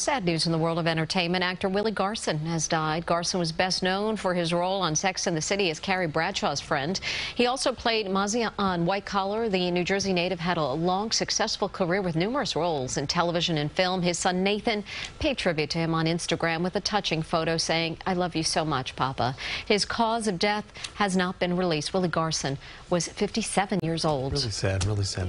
Sad news in the world of entertainment. Actor Willie Garson has died. Garson was best known for his role on Sex and the City as Carrie Bradshaw's friend. He also played Mozzie on White Collar. The New Jersey native had a long, successful career with numerous roles in television and film. His son Nathan paid tribute to him on Instagram with a touching photo saying, I love you so much, Papa. His cause of death has not been released. Willie Garson was 57 years old. Really sad, really sad.